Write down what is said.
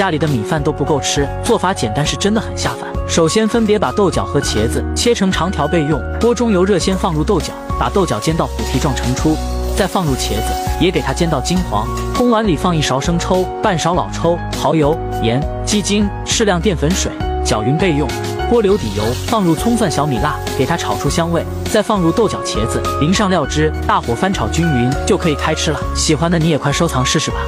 家里的米饭都不够吃做法简单是真的很下饭。首先分别把豆角和茄子切成长条备用锅中油热先放入豆角把豆角煎到虎皮状盛出再放入茄子也给它煎到金黄空碗里放一勺生抽半勺老抽蚝油盐鸡精适量淀粉水搅匀备用锅留底油放入葱蒜小米辣给它炒出香味。再放入豆角茄子淋上料汁大火翻炒均匀就可以开吃了。喜欢的你也快收藏试试吧。